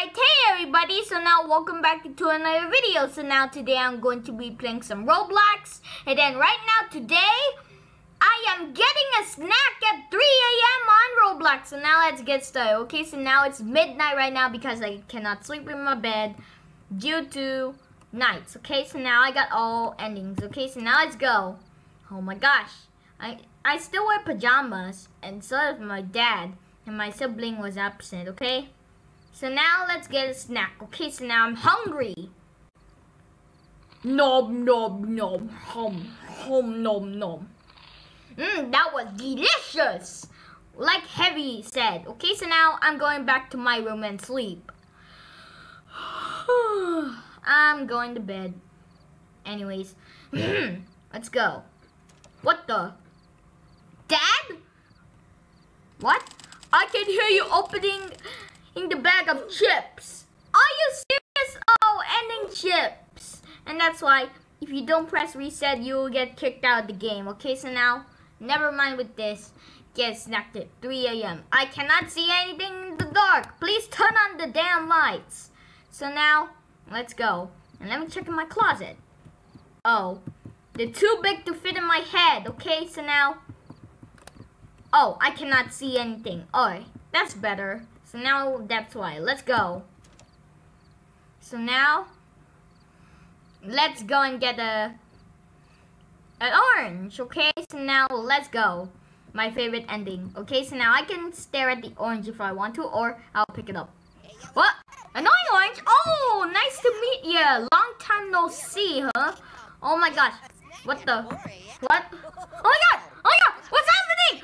Alright, hey everybody, so now welcome back to another video. So now today I'm going to be playing some Roblox. And then right now today, I am getting a snack at 3 a.m. on Roblox. So now let's get started. Okay, so now it's midnight right now because I cannot sleep in my bed due to nights. Okay, so now I got all endings. Okay, so now let's go. Oh my gosh. I, I still wear pajamas and so does my dad. And my sibling was absent, okay? So now let's get a snack. Okay, so now I'm hungry. Nom nom nom hum hum nom nom. Mmm, that was delicious. Like Heavy said. Okay, so now I'm going back to my room and sleep. I'm going to bed. Anyways, let's go. What the? Dad? What? I can hear you opening in the bag of chips. Are you serious? Oh, ending chips. And that's why if you don't press reset, you will get kicked out of the game. Okay, so now, never mind with this. Get snacked at 3 a.m. I cannot see anything in the dark. Please turn on the damn lights. So now, let's go. And let me check in my closet. Oh, they're too big to fit in my head. Okay, so now, oh, I cannot see anything. Alright, that's better. So now that's why. Let's go. So now, let's go and get a an orange. Okay, so now let's go. My favorite ending. Okay, so now I can stare at the orange if I want to, or I'll pick it up. What? Annoying orange? Oh, nice to meet you. Long time no see, huh? Oh my gosh. What the? What? Oh my god! Oh my god! What's happening?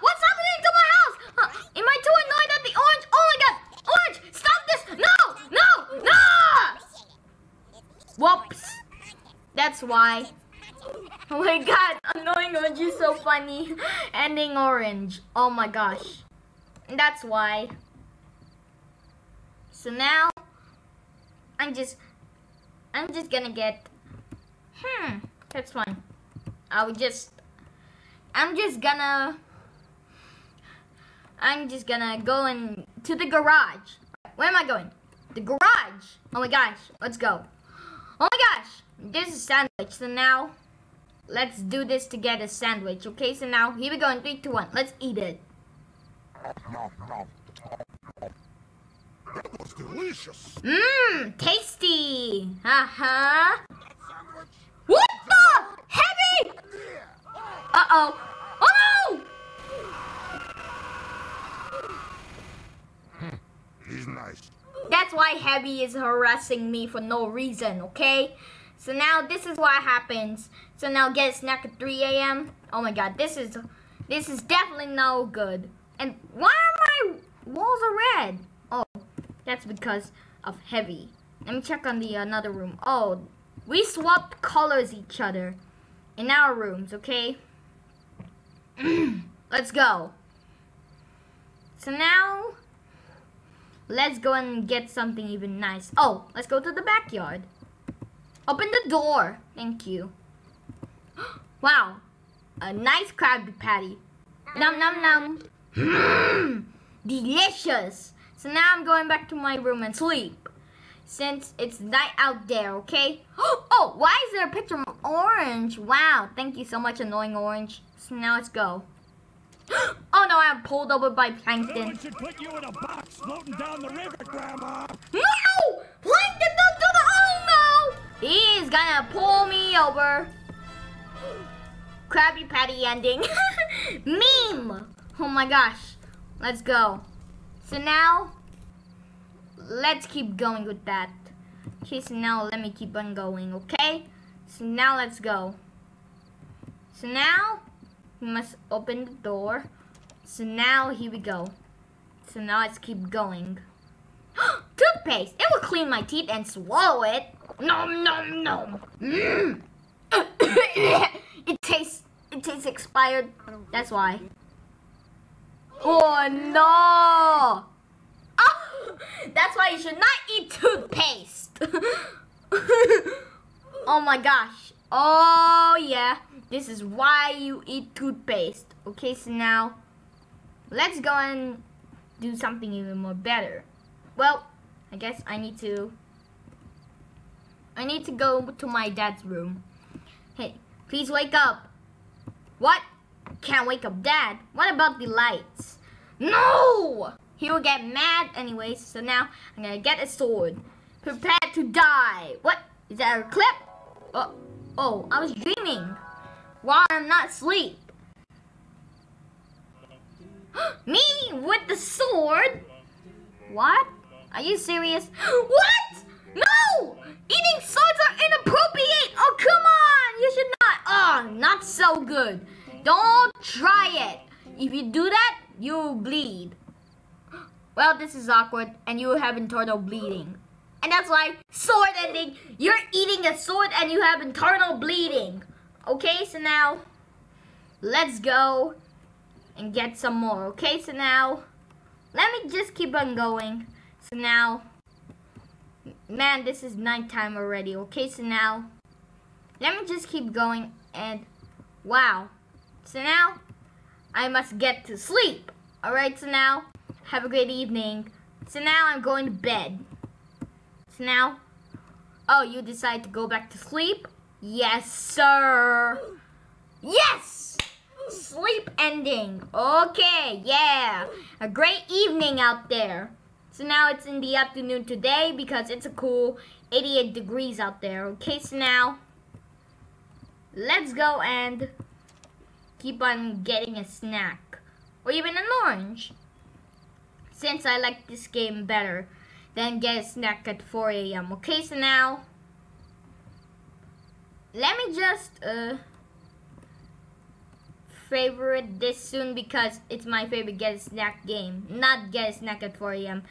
What's happening to my house? Huh? Am I too annoyed at the orange? Oh my god! Orange! Stop this! No! No! No! Whoops. That's why. Oh my god, annoying orange is so funny. Ending orange. Oh my gosh. That's why. So now, I'm just, I'm just gonna get, hmm, that's fine. I'll just, I'm just gonna, I'm just gonna go in to the garage. Where am I going? The garage. Oh my gosh, let's go. Oh my gosh, this is a sandwich. So now, let's do this to get a sandwich. Okay, so now, here we go in 3, 2, 1. Let's eat it. That was delicious. Mmm, tasty. Uh-huh. What the? Heavy! Uh-oh. Oh no! He's nice. That's why Heavy is harassing me for no reason, okay? So now this is what happens. So now get a snack at 3 a.m. Oh my god, this is this is definitely no good. And why are my walls are red? Oh, that's because of Heavy. Let me check on the another room. Oh, we swapped colors each other in our rooms, okay? Let's go. So now Let's go and get something even nice. Oh, let's go to the backyard. Open the door. Thank you. Wow. A nice Krabby Patty. Num num num. Delicious. So now I'm going back to my room and sleep. Since it's night out there, okay? Oh, why is there a picture of orange? Wow, thank you so much, annoying orange. So now let's go. Oh no, I'm pulled over by Plankton. Someone should put you in a box floating down the river, Grandma. No! Plankton, don't do the oh no! He's gonna pull me over. Krabby Patty ending. Meme! Oh my gosh. Let's go. So now, let's keep going with that. Okay, so now let me keep on going, okay? So now let's go. So now, we must open the door. So now, here we go. So now let's keep going. Toothpaste! It will clean my teeth and swallow it. Nom nom nom. Mm. it tastes it tastes expired. That's why. Oh no! Oh, that's why you should not eat toothpaste. oh my gosh. Oh yeah. This is why you eat toothpaste. Okay, so now let's go and do something even more better. Well, I guess I need to. I need to go to my dad's room. Hey, please wake up. What? Can't wake up dad. What about the lights? No! He will get mad anyways, so now I'm gonna get a sword. Prepare to die. What? Is that a clip? Oh, oh, I was dreaming. While I'm not asleep. Me with the sword? What? Are you serious? What? No! Eating swords are inappropriate! Oh, come on! You should not. Oh, not so good. Don't try it. If you do that, you'll bleed. Well, this is awkward, and you have internal bleeding. And that's why sword ending. You're eating a sword and you have internal bleeding. Okay, so now let's go and get some more. Okay, so now let me just keep on going. So now, man, this is nighttime already. Okay, so now let me just keep going and wow. So now I must get to sleep. Alright, so now have a great evening. So now I'm going to bed. So now, oh, you decide to go back to sleep? Yes, sir. Yes! Sleep ending. Okay, yeah. A great evening out there. So now it's in the afternoon today because it's a cool 88 degrees out there. Okay, so now let's go and keep on getting a snack or even an orange. Since I like this game better than get a snack at 4 a.m. Okay, so now let me just uh favorite this soon because it's my favorite get a snack game. Not get a snack at 4 a.m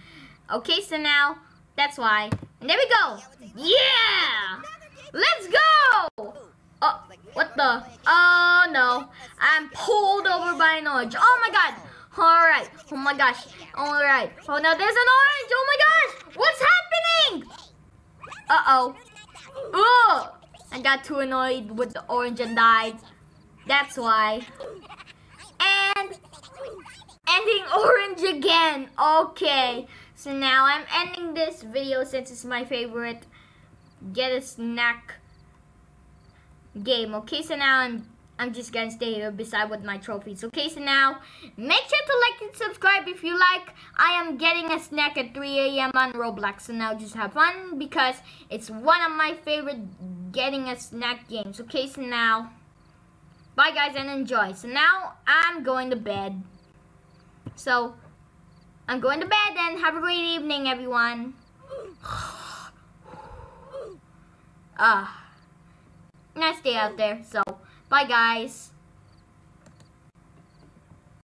okay so now that's why. And there we go. Yeah! Let's go! Oh what the? Oh no. I'm pulled over by an orange. Oh my god. All right. Oh my gosh. All right. Oh no there's an orange. Oh my gosh. What's happening? Uh-oh. Oh I got too annoyed with the orange and died. That's why. And ending orange again. Okay. So now I'm ending this video since it's my favorite get a snack game. Okay, so now I'm I'm just gonna stay here beside with my trophies. Okay, so now make sure to like and subscribe if you like. I am getting a snack at 3 a.m. on Roblox. So now just have fun because it's one of my favorite getting a snack games. Okay, so now bye guys and enjoy. So now I'm going to bed. So I'm going to bed and have a great evening, everyone. Ah, nice day out there. So. Bye, guys.